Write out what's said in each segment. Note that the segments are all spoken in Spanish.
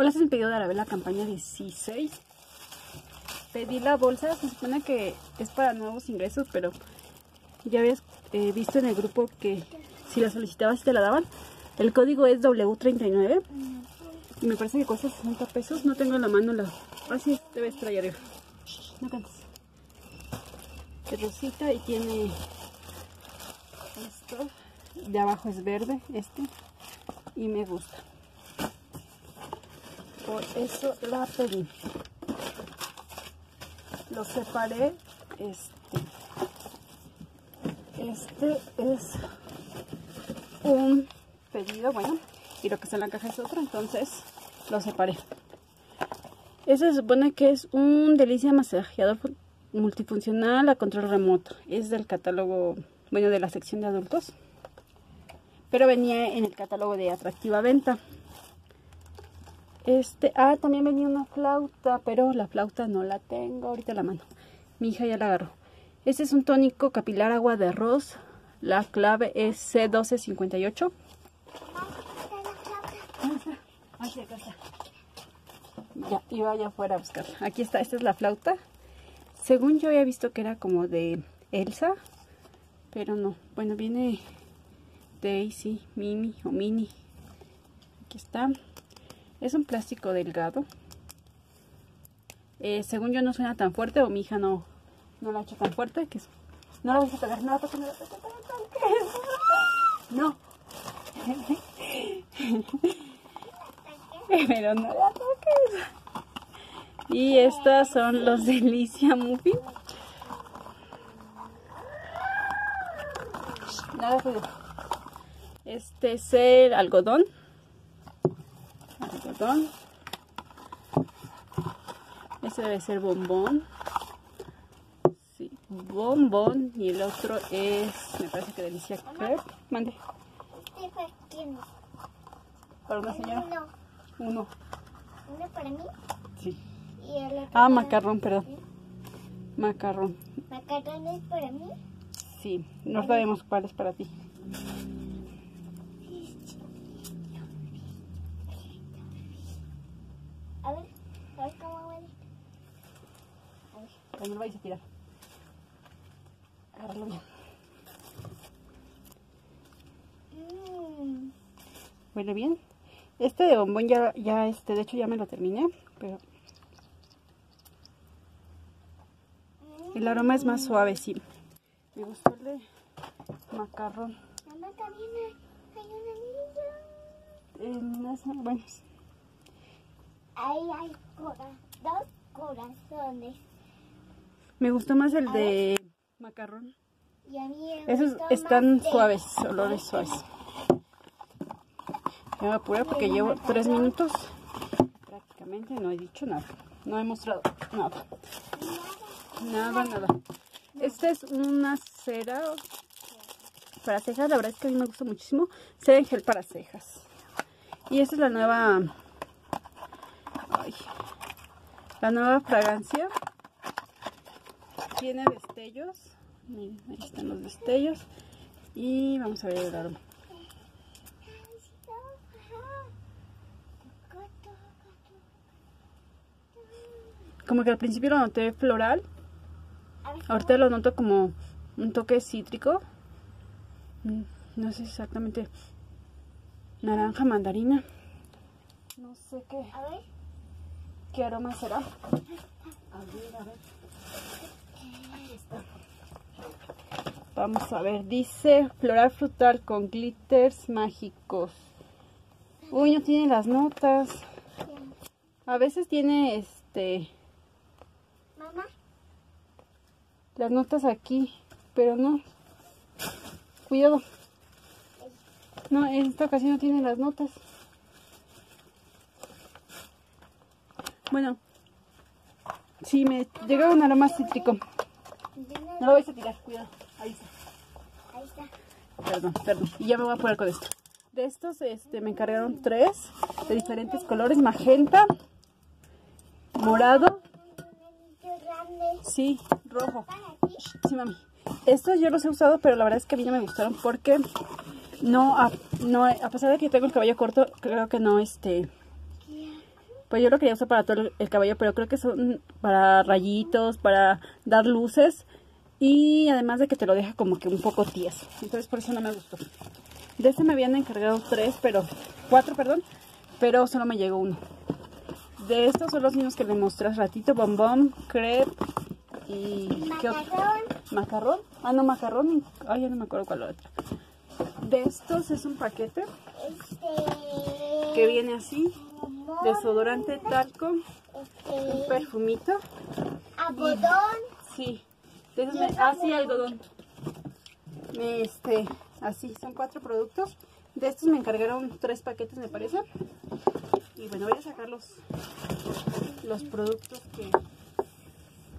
Hola, este es el pedido de Arabella campaña 16. Pedí la bolsa, se supone que es para nuevos ingresos, pero ya habías eh, visto en el grupo que si la solicitabas te la daban. El código es W39 y me parece que cuesta 60 pesos. No tengo en la mano la... Ah, sí, debe estar ahí arriba. No cantes. Es rosita y tiene esto. De abajo es verde, este. Y me gusta por eso la pedí. Lo separé este este es un pedido bueno y lo que está en la caja es otro entonces lo separé. Este se supone que es un delicia masajeador multifuncional a control remoto. Es del catálogo bueno de la sección de adultos pero venía en el catálogo de atractiva venta este, ah, también venía una flauta, pero la flauta no la tengo ahorita la mano. Mi hija ya la agarró. Este es un tónico capilar agua de arroz. La clave es C1258. Ya, iba allá afuera a buscarla. Aquí está, esta es la flauta. Según yo había visto que era como de Elsa, pero no. Bueno, viene Daisy, Mimi o Mini. Aquí está. Es un plástico delgado. Eh, según yo no suena tan fuerte o mi hija no, no la ha hecho tan fuerte. que No la voy a pegar, no la no la toques, no Pero no la toques. Y estas son los Delicia Muffin. Nada Este es el algodón. Este debe ser bombón. Sí, bombón. Y el otro es, me parece que delicia crepe. Mande. ¿Para una señora? Uno. Uno. ¿Uno para mí? Sí. ¿Y el otro ah, macarrón, perdón. Macarrón. ¿Macarrón es para mí? Sí, no sabemos cuál es para ti. No lo vais a tirar. Agárralo bien. Mm. Huele bien. Este de bombón ya, ya, este, de hecho ya me lo terminé, pero el aroma es más suave, sí. Me gustó el de macarrón. Mamá, también hay una niña. En bueno. Ahí hay dos corazones. Me gustó más el de macarrón. Esos están suaves, olores suaves. Me voy a apurar porque llevo tres minutos. Prácticamente no he dicho nada. No he mostrado nada. Nada, nada. Esta es una cera para cejas. La verdad es que a mí me gusta muchísimo. Cera en gel para cejas. Y esta es la nueva... la nueva fragancia tiene destellos. Miren, ahí están los destellos. Y vamos a ver el aroma. Como que al principio lo noté floral. Ahorita lo noto como un toque cítrico. Mm, no sé exactamente. Naranja, mandarina. No sé qué. ¿Qué aroma será? A ver, a ver. Vamos a ver, dice floral frutal con glitters mágicos. Uy, no tiene las notas. A veces tiene este... Mamá. Las notas aquí, pero no. Cuidado. No, en esta ocasión no tiene las notas. Bueno, sí, me llega un aroma cítrico. No lo vais a tirar, cuidado. Ahí está. Ahí está. Perdón, perdón. Y ya me voy a poner con esto. De estos este, me encargaron tres de diferentes colores. Magenta, morado. Sí, rojo. Sí, mami. Estos yo los he usado, pero la verdad es que a mí no me gustaron porque no, a, no, a pesar de que tengo el cabello corto, creo que no, este, Pues yo lo quería usar para todo el cabello, pero creo que son para rayitos, para dar luces. Y además de que te lo deja como que un poco tieso. Entonces por eso no me gustó. De este me habían encargado tres, pero... Cuatro, perdón. Pero solo me llegó uno. De estos son los mismos que le mostré hace ratito. Bombón, crepe y... ¿qué otro? Macarrón. ¿Macarrón? Ah, no, macarrón. Ay, ya no me acuerdo cuál otra. De estos es un paquete Este. que viene así. Desodorante, talco, un Este. perfumito. Algodón. Sí. De esos me- ah, sí, algodón. Este, así, son cuatro productos. De estos me encargaron tres paquetes, me parece. Y bueno, voy a sacar los, los productos que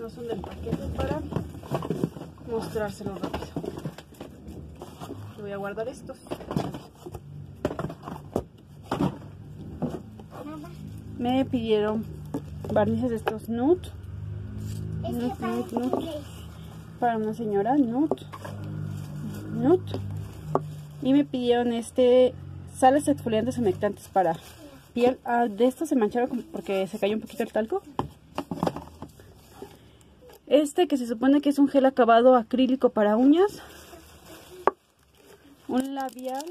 no son del paquete para mostrárselos rápido. Voy a guardar estos. Me pidieron barnices de estos nude no. que es. para una señora nude. Nude. Y me pidieron este sales exfoliantes humectantes para piel. Ah, de estos se mancharon porque se cayó un poquito el talco. Este que se supone que es un gel acabado acrílico para uñas. Un labial.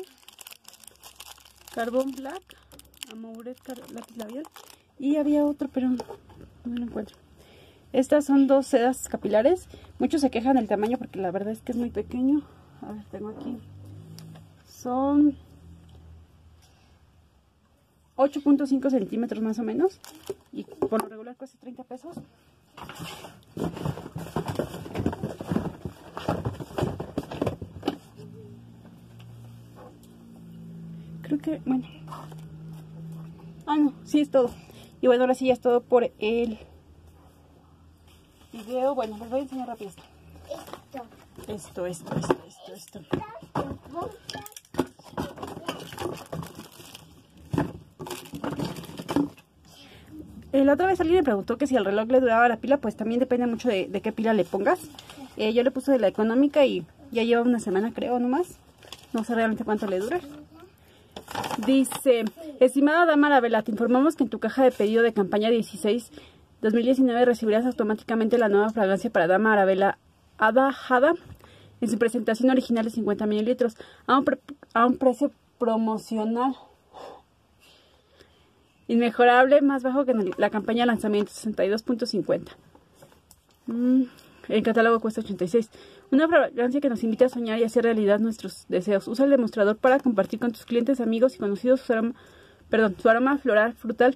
Carbón Black. Amouret lápiz labial. Y había otro, pero no lo encuentro. Estas son dos sedas capilares. Muchos se quejan del tamaño porque la verdad es que es muy pequeño. A ver, tengo aquí. Son 8.5 centímetros más o menos. Y por lo regular cuesta 30 pesos. Creo que, bueno. Ah, no, sí es todo. Y bueno, ahora sí ya es todo por el video. Bueno, les voy a enseñar rápido esto. Esto. Esto, esto, esto, esto. Eh, la otra vez alguien me preguntó que si el reloj le duraba la pila, pues también depende mucho de, de qué pila le pongas. Eh, yo le puse de la económica y ya lleva una semana creo nomás. No sé realmente cuánto le dura. Dice, estimada dama Arabella, te informamos que en tu caja de pedido de campaña 16 2019 recibirás automáticamente la nueva fragancia para dama Arabella Ada Hada en su presentación original de 50 mililitros a un, a un precio promocional inmejorable, más bajo que en la campaña de lanzamiento 62.50. Mm, el catálogo cuesta 86. Una fragancia que nos invita a soñar y hacer realidad nuestros deseos. Usa el demostrador para compartir con tus clientes, amigos y conocidos su aroma, perdón, su aroma floral, frutal,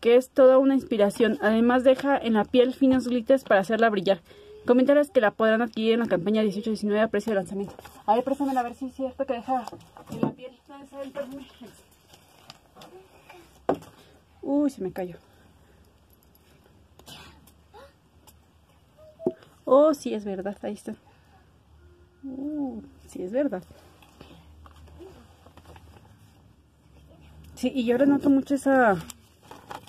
que es toda una inspiración. Además deja en la piel finos glitters para hacerla brillar. Coméntales que la podrán adquirir en la campaña 18-19 a precio de lanzamiento. A ver, préstamela a ver si es cierto que deja en la piel. Uy, se me cayó. Oh, sí, es verdad. Ahí está. Uh, sí, es verdad. Sí, y yo ahora noto mucho esa,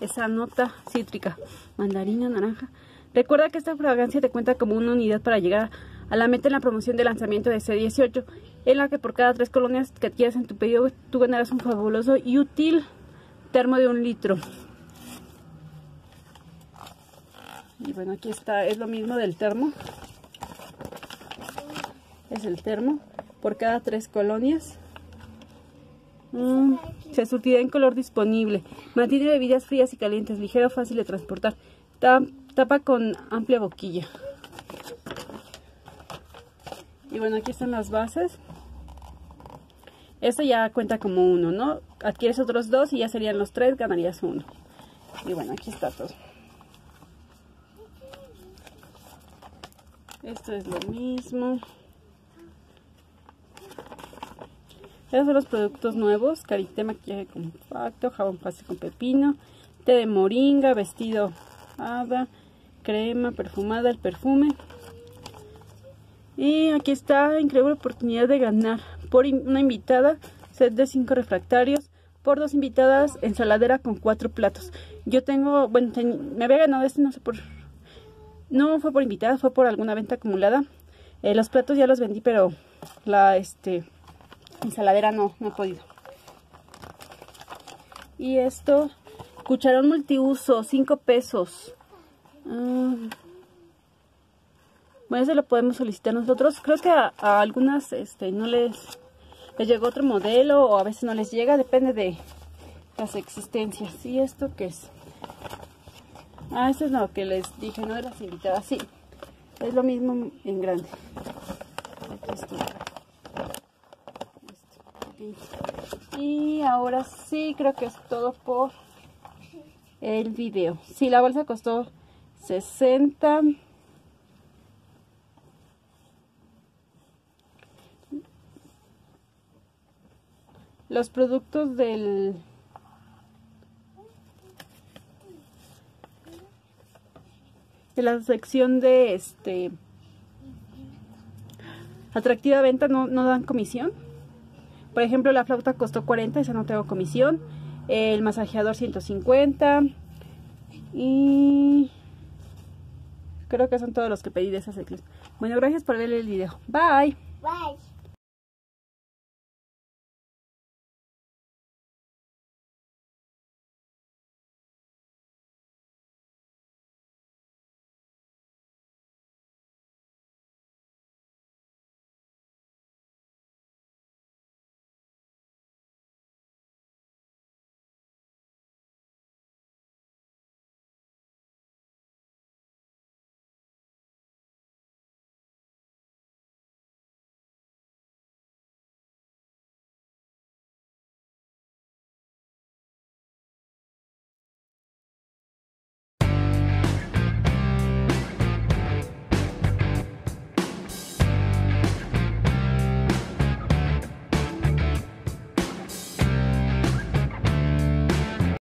esa nota cítrica. Mandarina, naranja. Recuerda que esta fragancia te cuenta como una unidad para llegar a la meta en la promoción de lanzamiento de C18, en la que por cada tres colonias que adquieras en tu pedido, tú ganarás un fabuloso y útil termo de un litro. Y bueno, aquí está, es lo mismo del termo. Es el termo por cada tres colonias. Mm, se surtirá en color disponible. Mantiene bebidas frías y calientes, ligero, fácil de transportar. Ta- tapa con amplia boquilla. Y bueno, aquí están las bases. Esto ya cuenta como uno, ¿no? Adquieres otros dos y ya serían los tres, ganarías uno. Y bueno, aquí está todo. Esto es lo mismo. Estos son los productos nuevos. Karité maquillaje compacto, jabón fácil con pepino, té de moringa, vestido hada, crema perfumada, el perfume. Y aquí está, increíble oportunidad de ganar por una invitada, set de 5 refractarios, por dos invitadas, ensaladera con cuatro platos. Yo tengo, bueno, me había ganado este, no sé por... No fue por invitada, fue por alguna venta acumulada. Eh, los platos ya los vendí, pero la este ensaladera no, no he podido. Y esto Cucharón multiuso, 5 pesos. Ah. Bueno, ese lo podemos solicitar nosotros. Creo que a, algunas este, no les, les llegó otro modelo o a veces no les llega, depende de las existencias. ¿Y esto qué es? Ah, esto es lo que les dije, no de las invitadas. Sí, es lo mismo en grande. Esto. Esto. Y ahora sí, creo que es todo por el video. Sí, la bolsa costó 60. Los productos del de la sección de este atractiva venta no, no dan comisión. Por ejemplo, la flauta costó 40, esa no tengo comisión. El masajeador 150. Y creo que son todos los que pedí de esa sección. Bueno, gracias por ver el video. Bye. Bye.